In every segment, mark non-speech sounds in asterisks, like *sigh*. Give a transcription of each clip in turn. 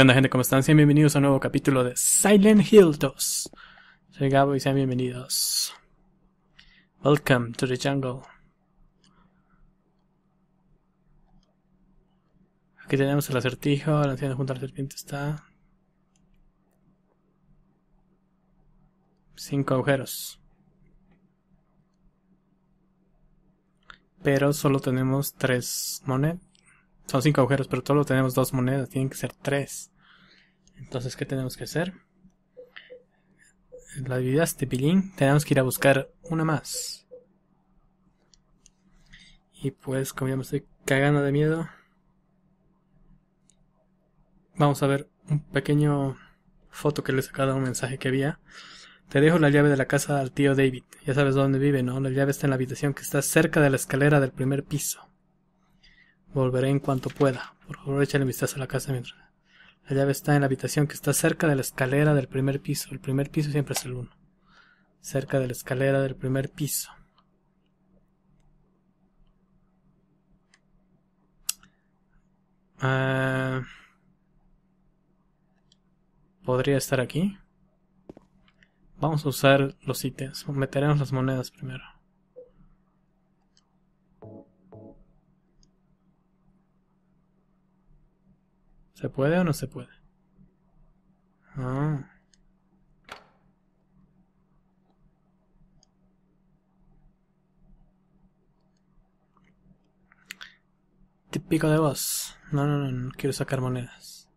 ¿Qué onda gente? ¿Cómo están? Sean bienvenidos a un nuevo capítulo de Silent Hill 2. Soy Gabo y sean bienvenidos. Welcome to the jungle. Aquí tenemos el acertijo, la anciana junto a la serpiente está. Cinco agujeros. Pero solo tenemos tres monedas. Son cinco agujeros, pero solo tenemos dos monedas. Tienen que ser tres. Entonces, ¿qué tenemos que hacer? La de Pillín. Tenemos que ir a buscar una más. Y pues, como ya me estoy cagando de miedo, vamos a ver un pequeño foto que le he sacado un mensaje que había. Te dejo la llave de la casa al tío David. Ya sabes dónde vive, ¿no? La llave está en la habitación que está cerca de la escalera del primer piso. Volveré en cuanto pueda. Por favor, échale vistazo a la casa mientras. La llave está en la habitación que está cerca de la escalera del primer piso. El primer piso siempre es el uno. Cerca de la escalera del primer piso. Ah, Podría estar aquí. Vamos a usar los ítems. Meteremos las monedas primero. ¿Se puede o no se puede? Ah. Típico de vos. No, no, no, no quiero sacar monedas.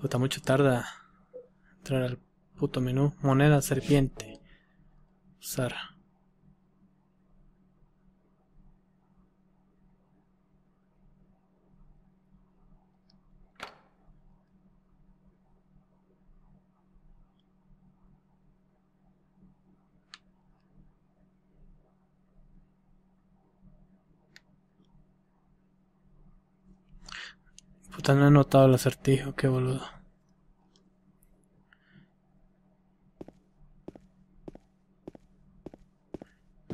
Puta, mucho tarda entrar al puto menú. Moneda serpiente. Usar. Puta, no he notado el acertijo, qué boludo.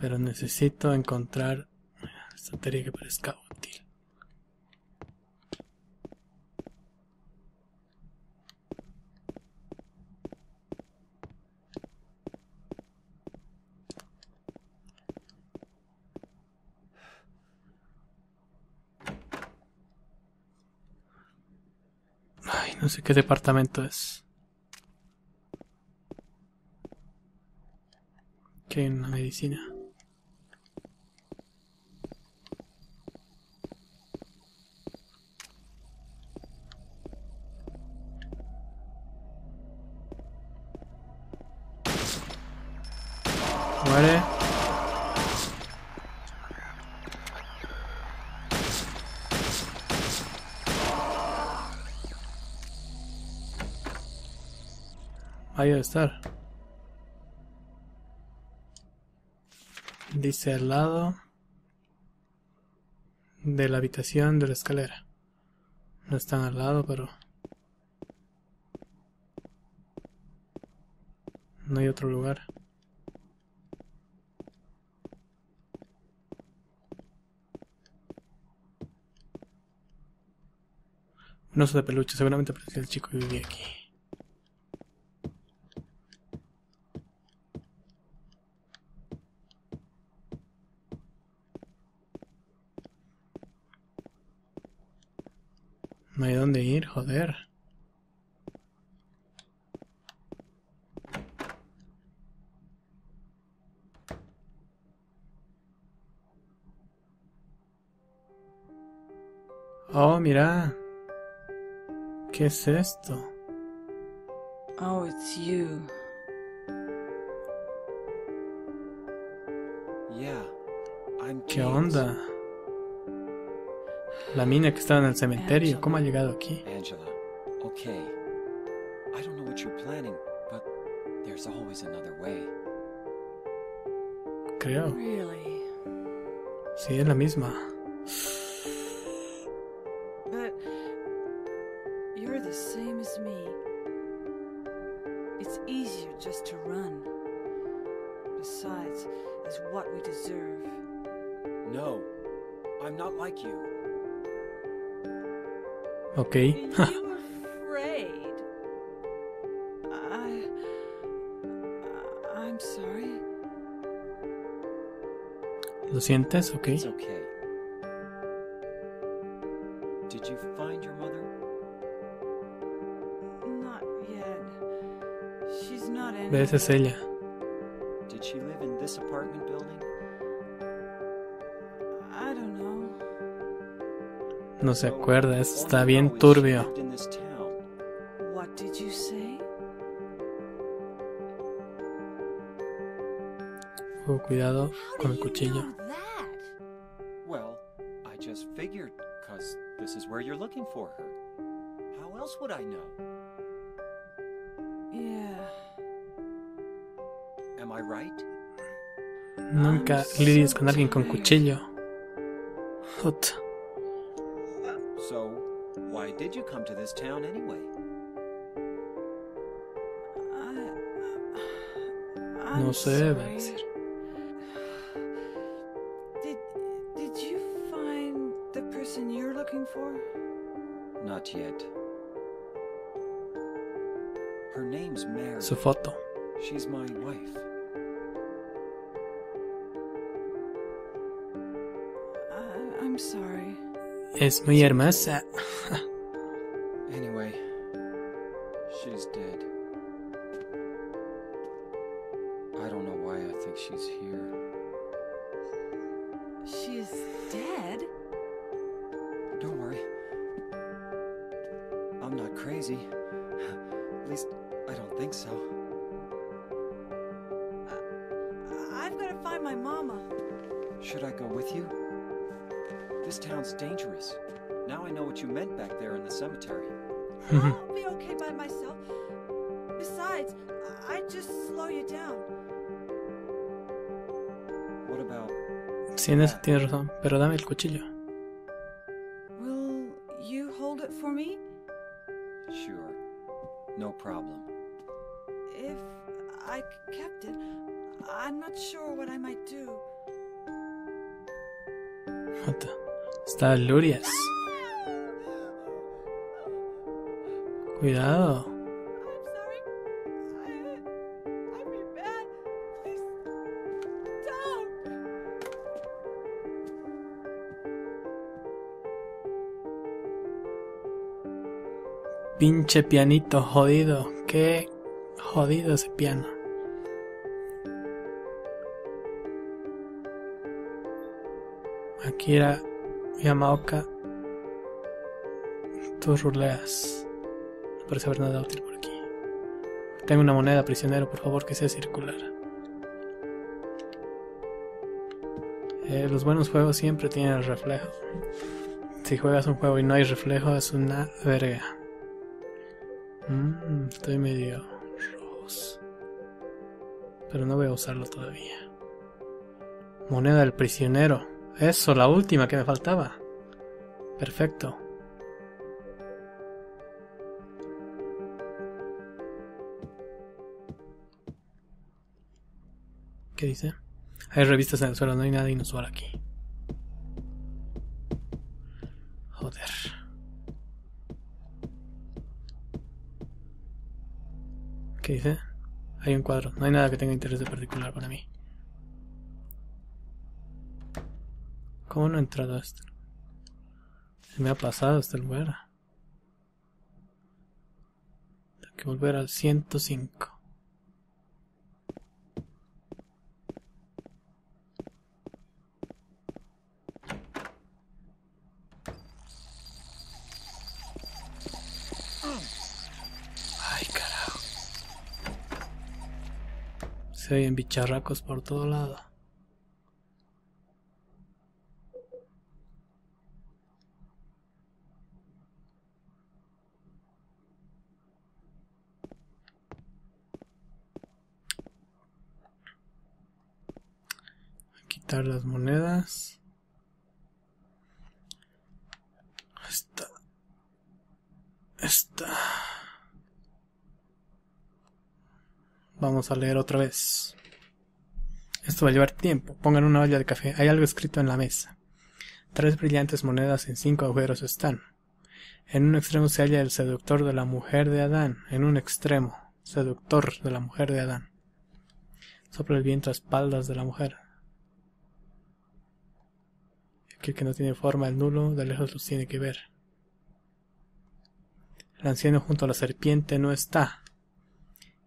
Pero necesito encontrar esta teoría que parezca útil. Ay, no sé qué departamento es. Que hay una medicina. Muere. Debe estar. Dice al lado de la habitación de la escalera. No están al lado, pero... No hay otro lugar. Un oso de peluche, seguramente parecía el chico que vivía aquí. No hay dónde ir, joder. Oh, mira. ¿Qué es esto? Oh, it's you. Yeah, I'm ¿Qué James. onda? La mina que estaba en el cementerio, ¿cómo ha llegado aquí? Angela. Okay. I don't know what you're planning, but there's always another way. Creo. Really? Sí, es la misma. But you're the same as me. It's easier just to run. Besides, it's what we deserve. No, I'm not like you. Yet. She's not in. ¿Ves? Es ella. No se acuerda. Eso está bien turbio. Oh, cuidado con el cuchillo. Well, I just figured, cause this is where you're looking for her. How else would I know? Yeah. Am I right? Nunca lidies con alguien con cuchillo. Ot. So, why did you come to this town anyway? I. Uh, no I'm sé, va a sorry. decir. Did Did you find the person you're looking for? Not yet. Her name's Mary. Su foto. She's my wife. I, I'm sorry. Es muy hermosa. At least, I don't think so. I've got to find my mama. Should I go with you? This town's dangerous. Now I know what you meant back there in the cemetery. I'll *laughs* be okay by myself. Besides, I'd just slow you down. What about Sí, en eso tienes razón. Pero dame el cuchillo. Please don't. Pinche pianito jodido. Qué jodido ese piano. Akira Yamaoka. Tú ruleas. No parece haber nada útil por aquí. Tengo una moneda, prisionero, por favor, que sea circular. Eh, los buenos juegos siempre tienen el reflejo. Si juegas un juego y no hay reflejo, es una verga. Mm, estoy medio rojos. Pero no voy a usarlo todavía. Moneda del prisionero. Eso, la última que me faltaba. Perfecto. ¿Qué dice? Hay revistas en el suelo, no hay nada inusual aquí. Joder. ¿Qué dice? Hay un cuadro. No hay nada que tenga interés particular para mí. ¿Cómo no he entrado a esto? Se me ha pasado este lugar. Tengo que volver al 105. Ay, carajo. Se oyen bicharracos por todo lado. Quitar las monedas. Esta. Esta. Vamos a leer otra vez. Esto va a llevar tiempo. Pongan una olla de café. Hay algo escrito en la mesa. Tres brillantes monedas en cinco agujeros están. En un extremo se halla el seductor de la mujer de Adán. En un extremo, seductor de la mujer de Adán. Sopla el viento a espaldas de la mujer. Aquel que no tiene forma, el nulo, de lejos los tiene que ver. El anciano junto a la serpiente no está.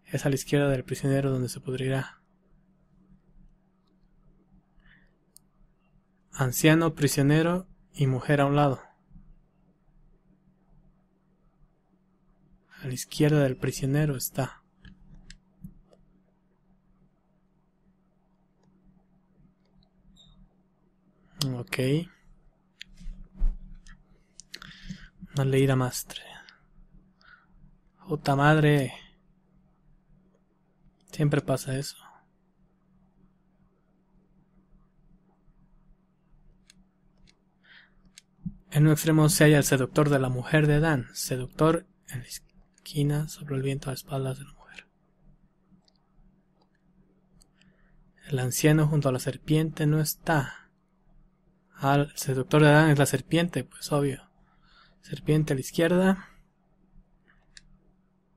Es a la izquierda del prisionero donde se pudrirá. Anciano, prisionero y mujer a un lado. A la izquierda del prisionero está. Ok. Una leída mastre. Puta madre. Siempre pasa eso. En un extremo se halla el seductor de la mujer de Dan, seductor en la esquina sobre el viento a espaldas de la mujer. El anciano junto a la serpiente no está. Al seductor de Dan es la serpiente, pues obvio. Serpiente a la izquierda.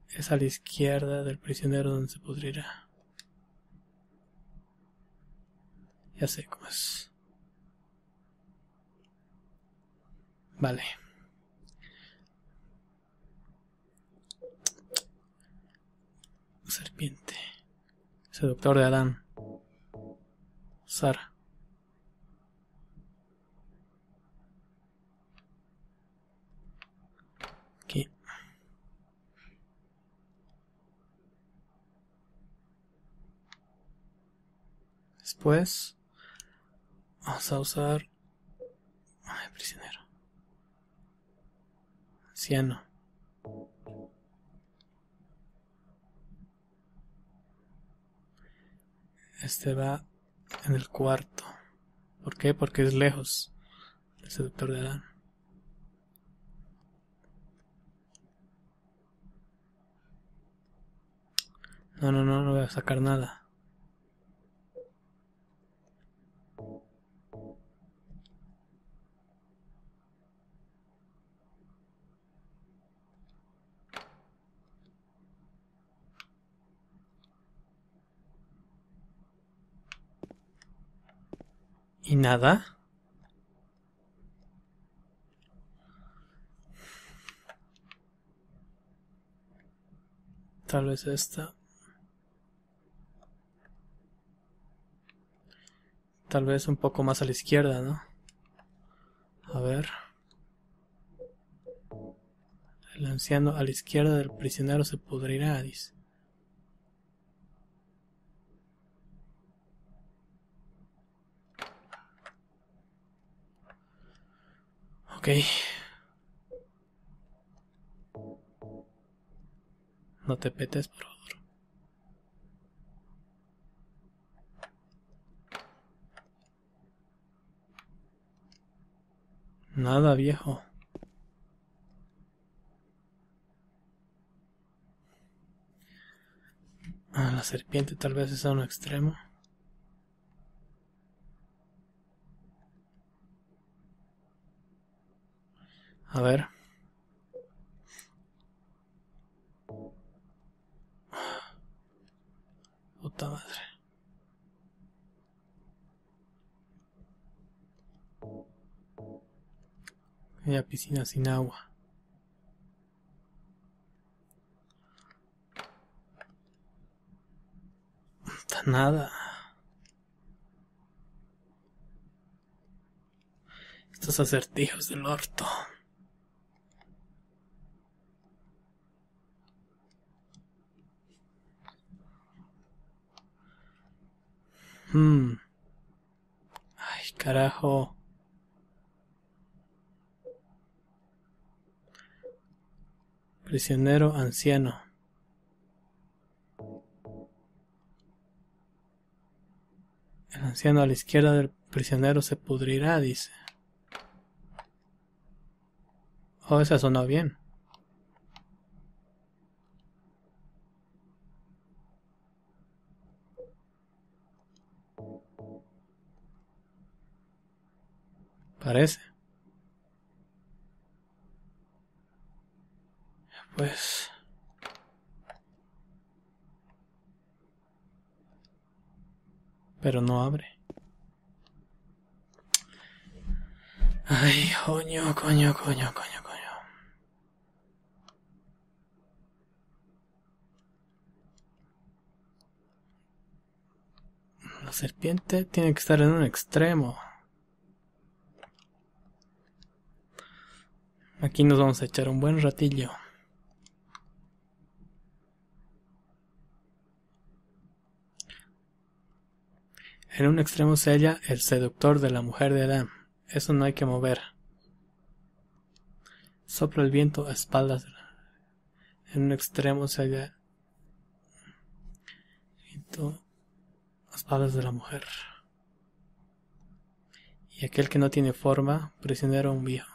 Es a la izquierda del prisionero donde se pudrirá. Ya sé cómo es. Vale. Serpiente. Seductor de Adán. Sara. Aquí. Después vamos a usar Ay, prisionero. Anciano. Este va en el cuarto. ¿Por qué? Porque es lejos del seductor de Adán. No, no, no, no voy a sacar nada. ¿Y nada? Tal vez esta. Tal vez un poco más a la izquierda, ¿no? A ver. El anciano a la izquierda del prisionero se pudrirá, dice. Ok. No te petes, por favor. Nada, viejo. Ah, la serpiente tal vez es a un extremo. A ver. Puta madre. Hay piscina sin agua. Puta nada. Estos acertijos del orto. Hmm. Ay, carajo. Prisionero anciano. El anciano a la izquierda del prisionero se pudrirá, dice. Oh, esa sonó bien. Parece. Pues... Pero no abre. Ay, coño, coño, coño, coño, coño. La serpiente tiene que estar en un extremo. Aquí nos vamos a echar un buen ratillo. En un extremo se halla el seductor de la mujer de Adán. Eso no hay que mover. Sopla el viento a espaldas. En un extremo se halla viento a espaldas de la mujer. Y aquel que no tiene forma, prisionero un viejo.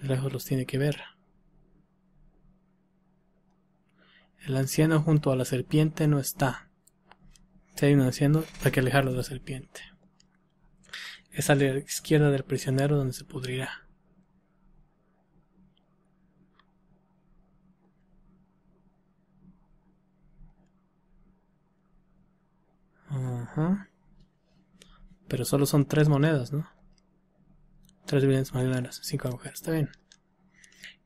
Lejos los tiene que ver. El anciano junto a la serpiente no está. Si hay un anciano, hay que alejarlo de la serpiente. Es a la izquierda del prisionero donde se pudrirá. Ajá. Pero solo son tres monedas, ¿no? Tres billetes monedas, cinco mujeres, está bien.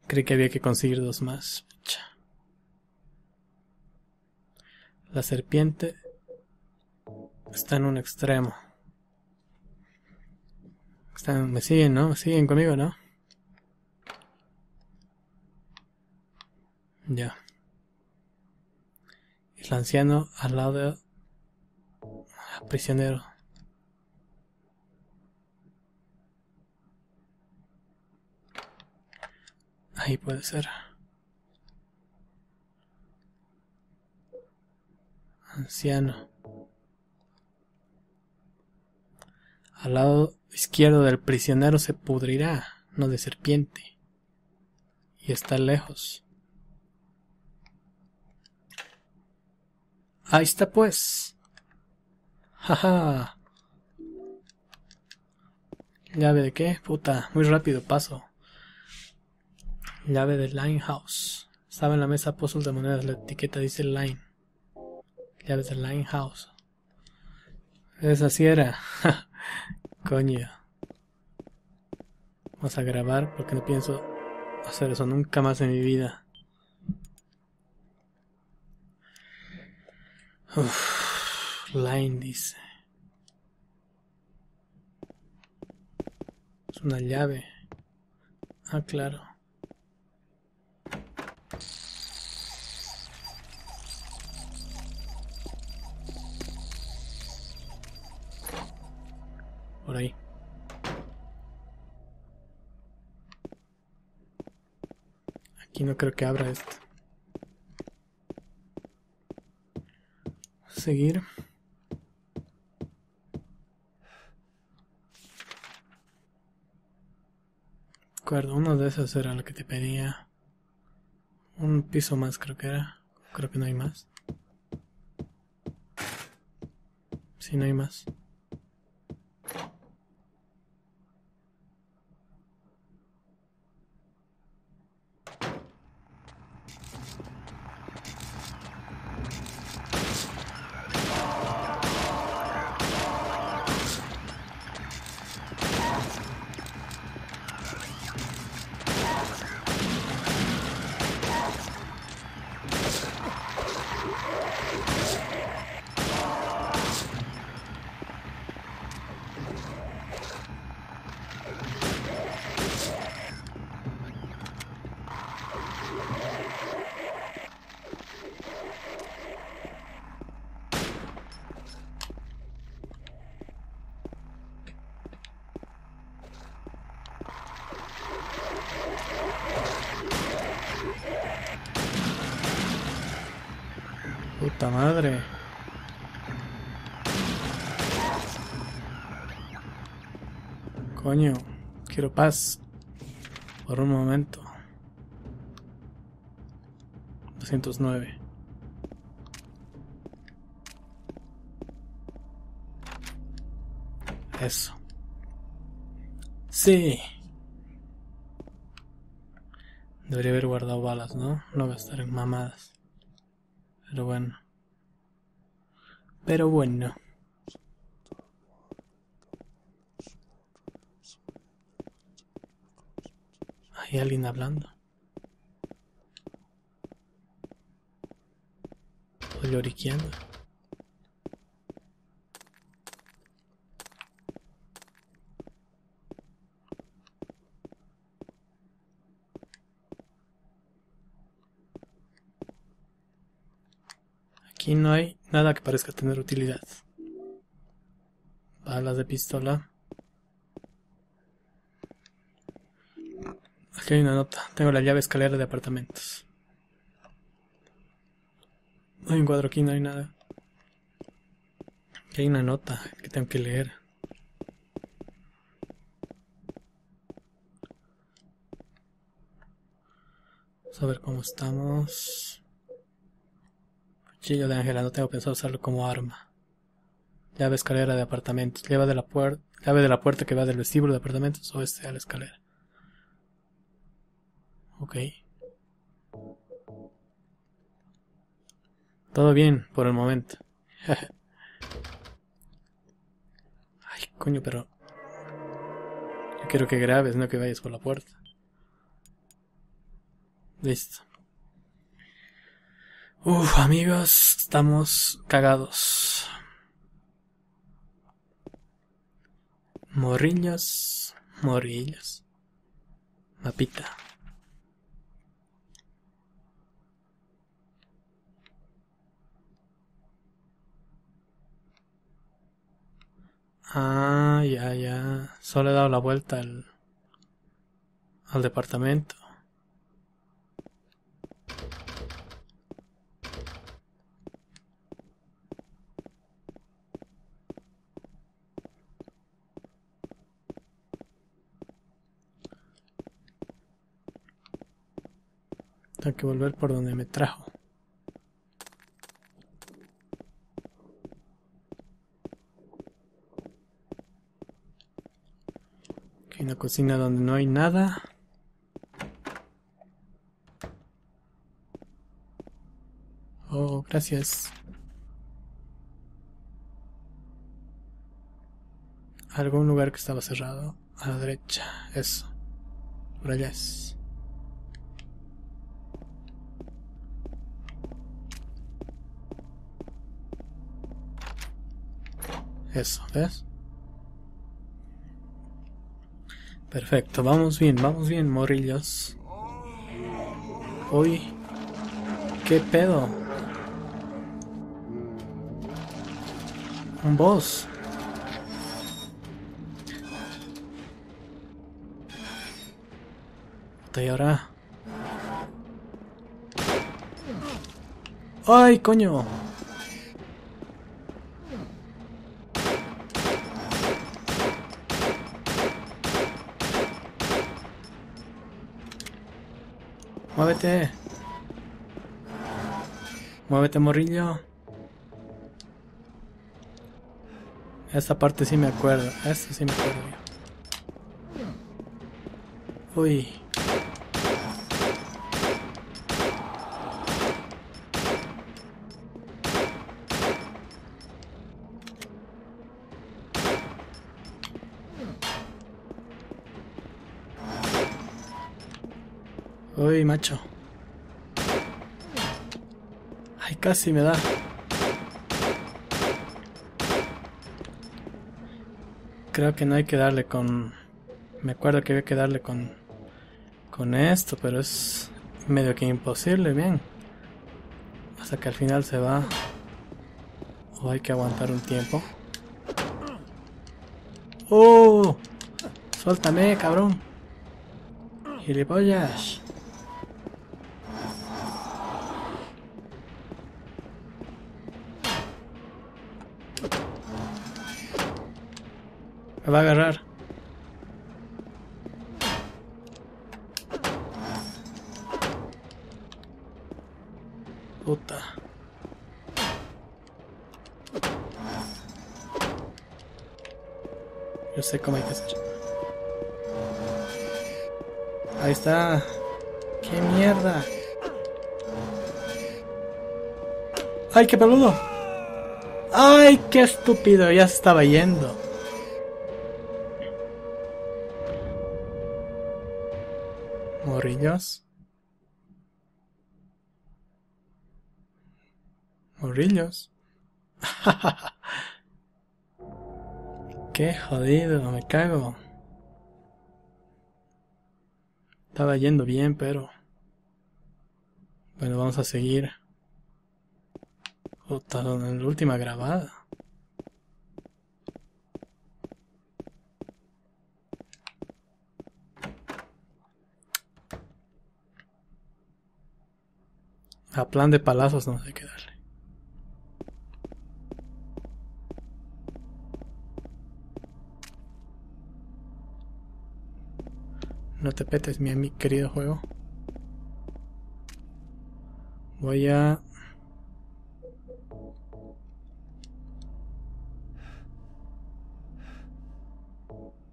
Creí que había que conseguir dos más. La serpiente está en un extremo. Están, me siguen, ¿no? Siguen conmigo, ¿no? Ya. El anciano al lado de... Prisionero. Ahí puede ser. Anciano. Al lado izquierdo del prisionero se pudrirá, no de serpiente. Y está lejos. Ahí está pues. Jaja. ¿Llave de qué? Puta, muy rápido paso. Llave de Linehouse. Estaba en la mesa puzzle de monedas, la etiqueta dice Line. Llave de Linehouse. Esa sí era. *laughs* Coño. Vamos a grabar porque no pienso hacer eso nunca más en mi vida. Uf, line dice. Es una llave. Ah, claro. Por ahí. Aquí no creo que abra esto. Seguir. Acuerdo, uno de esos era lo que te pedía. Un piso más creo que era. Creo que no hay más. Si no hay más. Puta madre. Coño, quiero paz. Por un momento. 209. Eso. Sí. Debería haber guardado balas, ¿no? No gastar en mamadas. Pero bueno. Pero bueno. Hay alguien hablando. O lloriqueando. Aquí no hay nada que parezca tener utilidad. Balas de pistola. Aquí hay una nota. Tengo la llave escalera de apartamentos. No hay un cuadro aquí, no hay nada. Aquí hay una nota que tengo que leer. Vamos a ver cómo estamos. Cuchillo de Ángela, no tengo pensado usarlo como arma. Llave escalera de apartamentos. Llave de la puerta, llave de la puerta que va del vestíbulo de apartamentos oeste a la escalera. Ok. Todo bien por el momento. *laughs* Ay, coño, pero... Yo quiero que grabes, no que vayas por la puerta. Listo. Uf, amigos, estamos cagados. Morrillos, morrillos. Mapita. Ah, ya, ya. Solo he dado la vuelta al, al departamento. Tengo que volver por donde me trajo. Aquí hay una cocina donde no hay nada. Oh, gracias. Algún lugar que estaba cerrado. A la derecha. Eso. Por allá es. Eso, ¿ves? Perfecto, vamos bien, vamos bien, morrillos. Uy, ¿qué pedo? Un boss. ¿Y ahora? ¡Ay, coño! Muévete. Muévete, morrillo. Esta parte sí me acuerdo. Esta sí me acuerdo. Uy. Uy, macho. Ay, casi me da. Creo que no hay que darle con... Me acuerdo que había que darle con... Con esto, pero es medio que imposible, bien. Hasta que al final se va. O hay que aguantar un tiempo. ¡Oh! Suéltame, cabrón. Gilipollas. Va a agarrar. Puta. Yo sé cómo hay que hacer. Ahí está. ¡Qué mierda! ¡Ay, qué peludo! ¡Ay, qué estúpido! Ya se estaba yendo. Morrillos. Morrillos. *laughs* Qué jodido, me cago. Estaba yendo bien, pero... Bueno, vamos a seguir. Puta, la última grabada. A plan de palazos no sé qué darle. No te petes, mi, mi querido juego. Voy a...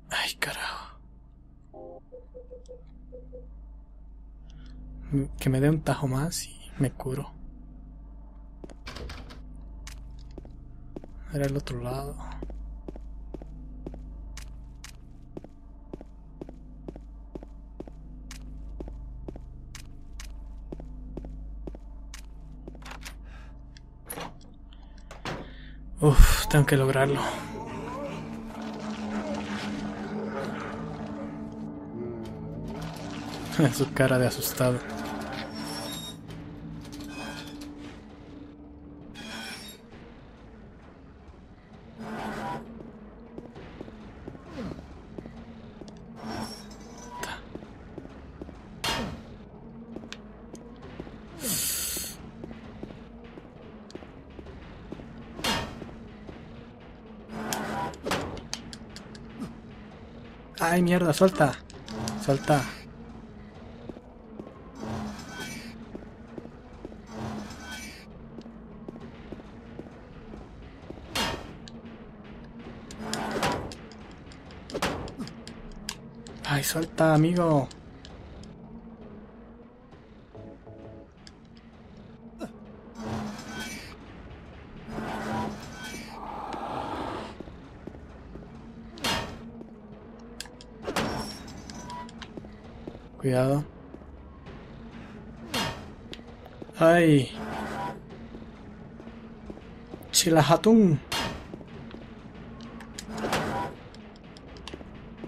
Ay, carajo. Que me dé un tajo más me curo. Era el otro lado. Uf, tengo que lograrlo. *laughs* Su cara de asustado. Mierda, suelta. Suelta. Ay, suelta, amigo. Cuidado. Ay.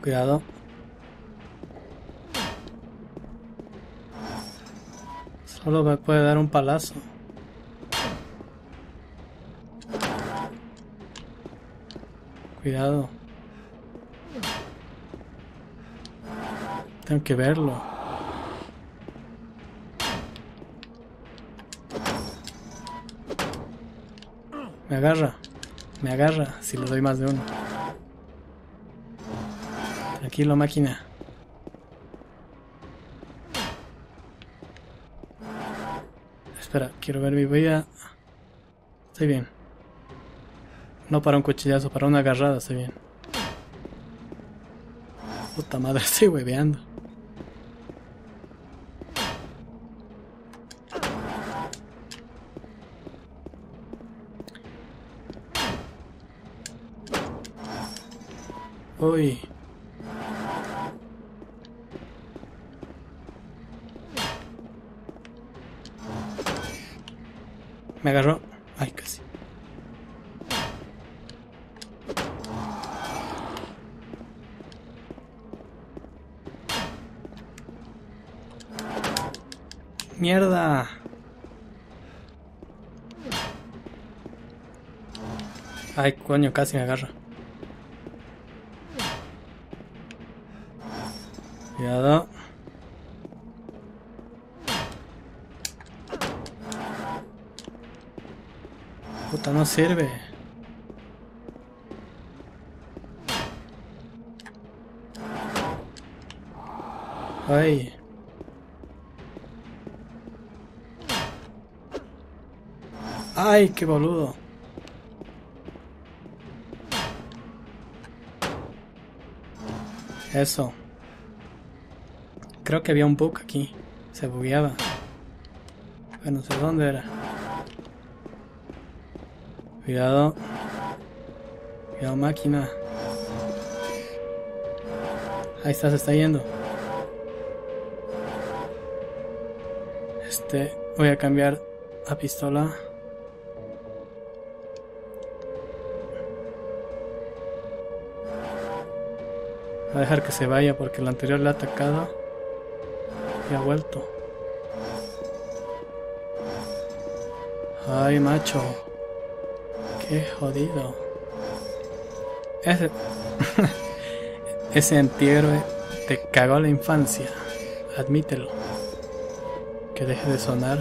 Cuidado. Solo me puede dar un palazo. Cuidado. Tengo que verlo. Me agarra. Me agarra si le doy más de uno. Tranquilo, máquina. Espera, quiero ver mi vida. Estoy bien. No para un cuchillazo, para una agarrada, estoy bien. Puta madre, *laughs* estoy hueveando. Uy. Me agarró. Ay, casi. Mierda. Ay, coño, casi me agarra. Sirve. Ay. Ay, qué boludo. Eso. creo que había un bug aquí. Se bugueaba. Pero no sé dónde era. Cuidado. Cuidado máquina. Ahí está, se está yendo. Este, voy a cambiar a pistola. Voy a dejar que se vaya porque el anterior le ha atacado y ha vuelto. Ay, macho. Qué jodido. Ese, *laughs* ese antihéroe te cagó la infancia. Admítelo. Que deje de sonar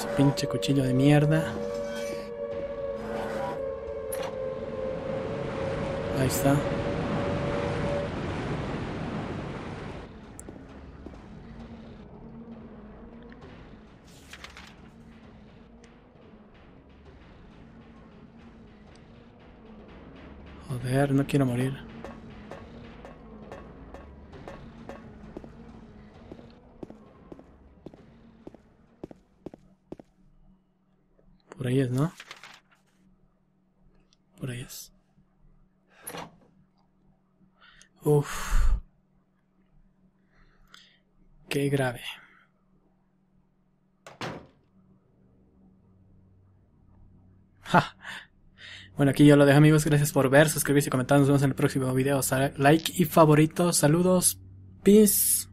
su pinche cuchillo de mierda. Ahí está. No quiero morir. Por ahí es, ¿no? Por ahí es. Uf. Qué grave. Bueno, aquí yo lo dejo amigos. Gracias por ver, suscribirse y comentar. Nos vemos en el próximo video. Like y favorito. Saludos. Peace.